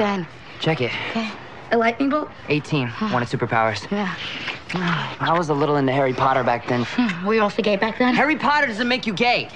then? Check it. Okay. A lightning bolt? 18. Wanted superpowers. Yeah. I was a little into Harry Potter back then. Hmm. Were you also gay back then? Harry Potter doesn't make you gay.